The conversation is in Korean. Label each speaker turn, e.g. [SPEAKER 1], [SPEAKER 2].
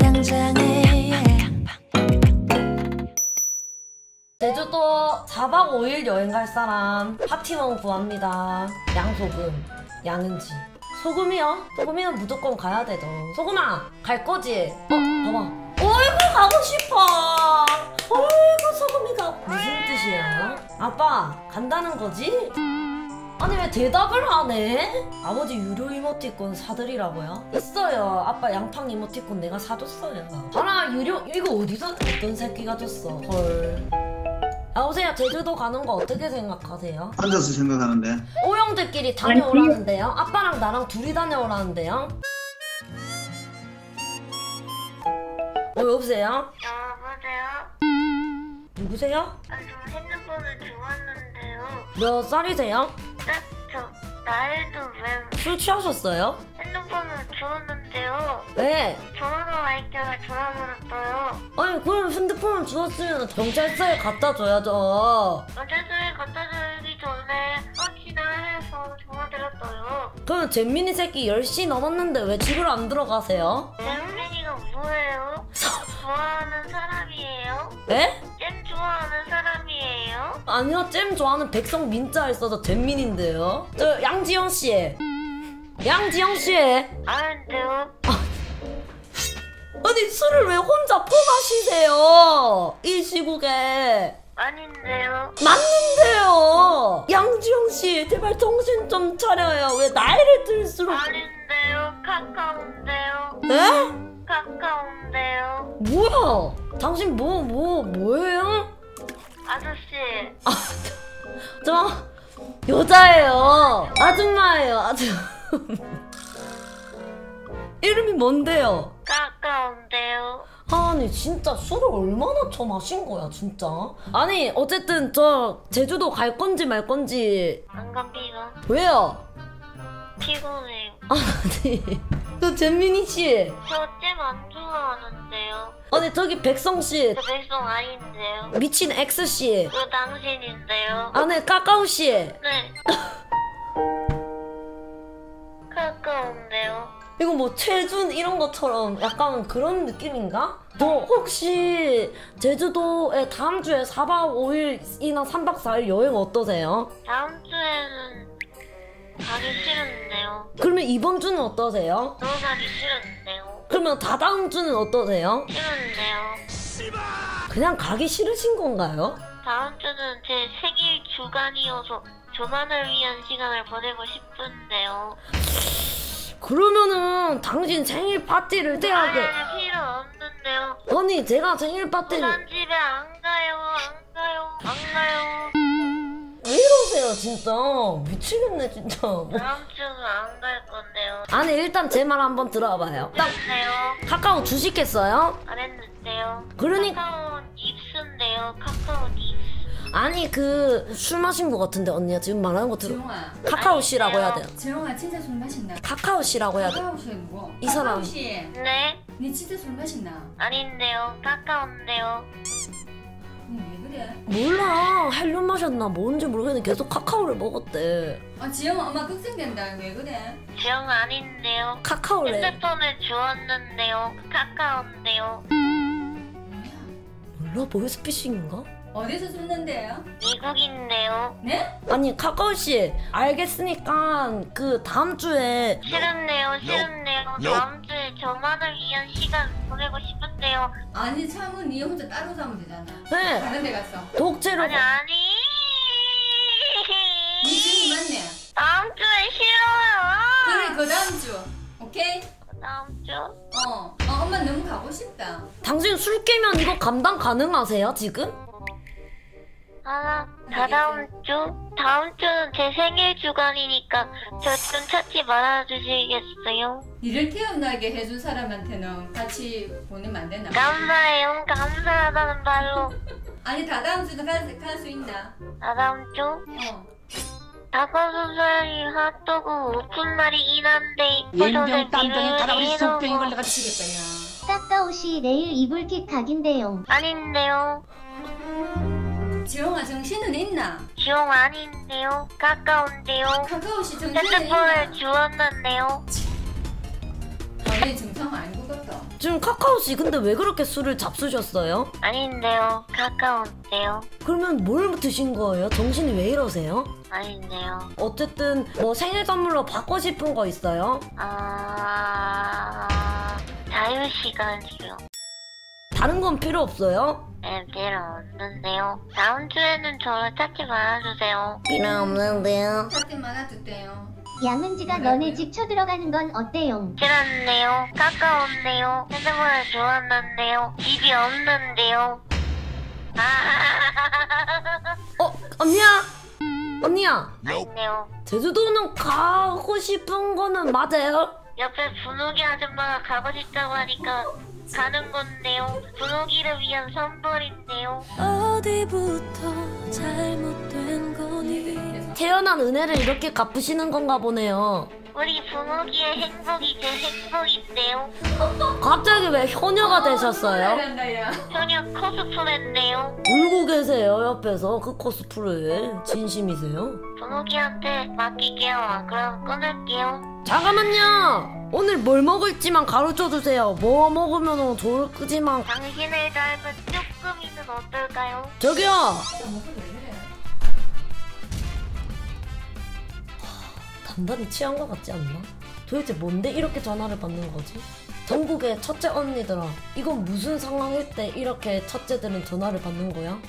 [SPEAKER 1] 당장에
[SPEAKER 2] 제주도 4박 5일 여행 갈 사람 파티원 구합니다. 양소금, 양은지. 소금이요? 소금이는 무조건 가야 되죠. 소금아, 갈 거지? 어, 봐봐. 어이구, 가고 싶어. 어이구, 소금이가. 무슨 뜻이야? 아빠, 간다는 거지? 아니 왜 대답을 하네? 아버지 유료 이모티콘 사드리라고요? 있어요 아빠 양팡 이모티콘 내가 사줬어요 하나 유료 이거 어디서 어떤 새끼가 줬어 헐 여보세요 제주도 가는 거 어떻게 생각하세요?
[SPEAKER 3] 앉아서 생각하는데
[SPEAKER 2] 오형들끼리 다녀오라는데요? 아빠랑 나랑 둘이 다녀오라는데요? 어 여보세요?
[SPEAKER 4] 여보세요?
[SPEAKER 2] 누구세요?
[SPEAKER 4] 아, 저 핸드폰을 주웠는데요.
[SPEAKER 2] 몇 살이세요?
[SPEAKER 4] 네, 저 나이도 왜
[SPEAKER 2] 술 취하셨어요?
[SPEAKER 4] 핸드폰을 주웠는데요.
[SPEAKER 2] 네
[SPEAKER 4] 전화가 와 있다가 전화버렸어요.
[SPEAKER 2] 아니 그럼 핸드폰을 주웠으면 경찰서에 갖다 줘야죠
[SPEAKER 4] 어제서에 갖다 주기 전에 확인을 해서 전화 드렸어요.
[SPEAKER 2] 그럼 잼민이 새끼 10시 넘었는데 왜 집을 안 들어가세요?
[SPEAKER 4] 잼민이가 뭐예요? 좋아하는 사람이에요?
[SPEAKER 2] 에? 아니요 잼 좋아하는 백성 민자에 써서 잼민인데요 저 양지영씨 양지영씨
[SPEAKER 4] 아닌데요?
[SPEAKER 2] 아니 술을 왜 혼자 퍼마시세요 이 시국에
[SPEAKER 4] 아닌데요?
[SPEAKER 2] 맞는데요 양지영 씨 제발 정신 좀 차려요 왜 나이를 들수록
[SPEAKER 4] 아닌데요? 카카오인데요?
[SPEAKER 2] 에?
[SPEAKER 4] 카카오인데요?
[SPEAKER 2] 뭐야 당신 뭐 뭐 뭐예요?
[SPEAKER 4] 아저씨
[SPEAKER 2] 저 여자예요. 아줌마예요. 아줌. 이름이 뭔데요?
[SPEAKER 4] 카카오인데요?
[SPEAKER 2] 아니 진짜 술을 얼마나 쳐 마신 거야 진짜. 아니 어쨌든 저 제주도 갈 건지 말 건지
[SPEAKER 4] 안 갑니다.
[SPEAKER 2] 왜요?
[SPEAKER 4] 피곤해요.
[SPEAKER 2] 아니 저 재민이 씨.
[SPEAKER 4] 저잼 안 좋아하는데요.
[SPEAKER 2] 아니 저기 백성 씨.
[SPEAKER 4] 저 백성 아닌데요.
[SPEAKER 2] 미친 X 씨.
[SPEAKER 4] 저 당신인데요.
[SPEAKER 2] 아네 까까우 씨.
[SPEAKER 4] 네. 카카오인데요.
[SPEAKER 2] 이거 뭐 최준 이런 것처럼 약간 그런 느낌인가? 저 혹시 제주도에 다음 주에 4박 5일이나 3박 4일 여행 어떠세요?
[SPEAKER 4] 다음 주에는 가기 싫은데요.
[SPEAKER 2] 그러면 이번 주는 어떠세요?
[SPEAKER 4] 너무 가기 싫은데요.
[SPEAKER 2] 그러면 다다음 주는 어떠세요?
[SPEAKER 4] 싫은데요.
[SPEAKER 2] 그냥 가기 싫으신 건가요?
[SPEAKER 4] 다음 주는 제 생일 주간이어서 저만을 위한 시간을 보내고 싶은데요.
[SPEAKER 2] 그러면은 당신 생일 파티를 대하게
[SPEAKER 4] 아니, 필요 없는데요.
[SPEAKER 2] 아니 제가 생일 파티를
[SPEAKER 4] 난 집에 안 가요, 안 가요, 안 가요.
[SPEAKER 2] 왜 이러세요 진짜 미치겠네 진짜
[SPEAKER 4] 다음 주는 안 갈 건데요.
[SPEAKER 2] 아니 일단 제 말 한번 들어봐요 딱. 카카오 주식했어요?
[SPEAKER 4] 안 했는데요.
[SPEAKER 2] 그러니-
[SPEAKER 4] 카카오 닙스인데요. 카카오 닙스.
[SPEAKER 2] 아니 그 술 마신 것 같은데 언니가 지금 말하는 거 들어 카카오 씨라고 해야 돼요
[SPEAKER 5] 지용아 진짜 술 마신다.
[SPEAKER 2] 카카오 씨라고 해야 돼
[SPEAKER 5] 카카오 씨 누구?
[SPEAKER 2] 이 사람.
[SPEAKER 5] 카카오 씨,
[SPEAKER 4] 네?
[SPEAKER 5] 니 진짜 술 마신다.
[SPEAKER 4] 아닌데요. 카카오인데요.
[SPEAKER 5] 니왜 그래?
[SPEAKER 2] 몰라 헬륨 마셨나 뭔지 모르겠는데 계속 카카오를 먹었대
[SPEAKER 5] 아 지영아 엄마 걱정된다. 왜 그래?
[SPEAKER 4] 지영 아닌데요.
[SPEAKER 2] 카카오래
[SPEAKER 4] 핸드폰을 주웠는데요. 카카오인데요.
[SPEAKER 5] 뭐야?
[SPEAKER 2] 몰라 보이스피싱인가?
[SPEAKER 5] 어디서 줬는데요?
[SPEAKER 4] 미국인데요.
[SPEAKER 5] 네?
[SPEAKER 2] 아니 카카오 씨 알겠으니까 그 다음 주에
[SPEAKER 4] 싫은데요. 싫은데요. 다음 주에 저만을 위한 시간 보내고 싶
[SPEAKER 5] 아니 참은 니 혼자 따로 사면 되잖아.
[SPEAKER 2] 네
[SPEAKER 5] 다른 데 갔어.
[SPEAKER 2] 독재로
[SPEAKER 4] 아니 아니.
[SPEAKER 5] 니 지금 맞네.
[SPEAKER 4] 다음 주에 싫어요.
[SPEAKER 5] 그래 그 다음 주. 오케이?
[SPEAKER 4] 다음 주?
[SPEAKER 5] 어. 어 엄마 너무 가고 싶다.
[SPEAKER 2] 당신 술 깨면 이거 감당 가능하세요 지금?
[SPEAKER 4] 아, 다다음 주? 다음 주는 제 생일 주간이니까 저 좀 찾지 말아주시겠어요?
[SPEAKER 5] 니를 태어나게 해준 사람한테는 같이 보내면 안 되나?
[SPEAKER 4] 감사해요. 감사하다는 말로.
[SPEAKER 5] 아니 다다음 주도 갈수 있나?
[SPEAKER 4] 다다음 주?
[SPEAKER 5] 어.
[SPEAKER 4] 닭가슴살이 핫도그 오픈
[SPEAKER 6] 달아버린 속병이 걸려가 치겠다 야
[SPEAKER 7] 까까오씨 내일 이불킥 각인데요.
[SPEAKER 4] 아닌데요.
[SPEAKER 5] 지영아 정신은 있나?
[SPEAKER 4] 좀 아닌데요. 가까운데요.
[SPEAKER 5] 카카오시
[SPEAKER 4] 핸드폰을
[SPEAKER 5] 정상이야.
[SPEAKER 4] 주웠는데요.
[SPEAKER 5] 전에 정상 아닌 것 같다.
[SPEAKER 2] 지금 카카오 씨 근데 왜 그렇게 술을 잡수셨어요?
[SPEAKER 4] 아닌데요. 가까운데요.
[SPEAKER 2] 그러면 뭘 드신 거예요? 정신이 왜 이러세요?
[SPEAKER 4] 아닌데요.
[SPEAKER 2] 어쨌든 뭐 생일 선물로 받고 싶은 거 있어요?
[SPEAKER 4] 아 자유 시간이요.
[SPEAKER 2] 다른 건 필요 없어요?
[SPEAKER 4] 네, 필요 없는데요. 다음 주에는 저를 찾지 말아주세요.
[SPEAKER 2] 필요 없는데요.
[SPEAKER 5] 파티 많아졌대요.
[SPEAKER 3] 양은지가 너네 집 쳐들어가는 건 어때요?
[SPEAKER 4] 싫었네요. 가까운데요. 핸드폰을 주웠는데요. 집이 없는데요. 아,
[SPEAKER 2] 어 언니야 언니야
[SPEAKER 4] 아니네요.
[SPEAKER 2] 제주도는 가고 싶은 거는 맞아요?
[SPEAKER 4] 옆에 분홍이 아줌마가 가고 싶다고 하니까 가는 건데요. 분홍이를 위한 선물인데요.
[SPEAKER 1] 어디부터 잘못된 거니
[SPEAKER 2] 태어난 은혜를 이렇게 갚으시는 건가 보네요.
[SPEAKER 4] 우리 분홍이의 행복이 제 행복인데요.
[SPEAKER 2] 갑자기 왜 효녀가 되셨어요?
[SPEAKER 5] 잘한다 야.
[SPEAKER 4] 현역 코스프레인데요.
[SPEAKER 2] 울고 계세요 옆에서 그 코스프레 진심이세요?
[SPEAKER 4] 분홍이한테 맡길게요. 그럼 끊을게요.
[SPEAKER 2] 잠깐만요 오늘 뭘 먹을지만 가르쳐 주세요 뭐 먹으면 좋을 끄지만
[SPEAKER 4] 당신을 닮은 쪼끄미는 어떨까요?
[SPEAKER 2] 저기요 단단히 취한 것 같지 않나? 도대체 뭔데 이렇게 전화를 받는 거지? 전국의 첫째 언니들아 이건 무슨 상황일 때 이렇게 첫째들은 전화를 받는 거야?